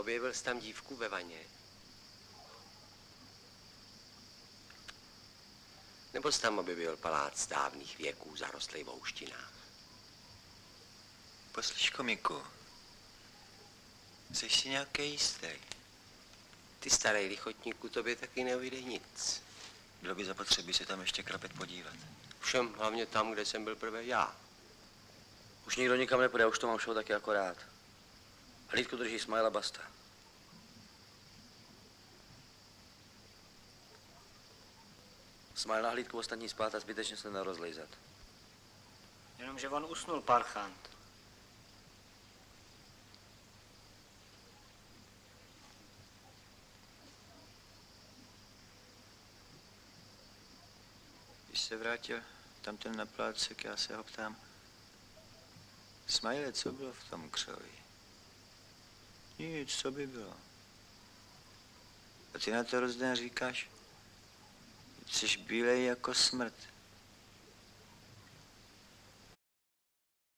Objevil jsi tam dívku ve vaně? Nebo jsi tam objevil palác dávných věků zarostlý v houštinách? Poslyš, komiku. Jsi si nějaký jistý. Ty starý lichotníku, tobě taky neujde nic. Bylo by zapotřebí se tam ještě krapet podívat. Všem hlavně tam, kde jsem byl prvé já. Už nikdo nikam nepůjde, už to mám všeho taky akorát. Hlídku drží Smajla Basta. Smajl na hlídku ostatní spát a zbytečně se nerozlejzat. Jenomže on usnul, parchant. Když se vrátil tam ten na plácek, já se ho ptám. Smajle, co bylo v tom křovi? Nic, co by bylo? A ty na to rozden říkáš, jsi bílej jako smrt.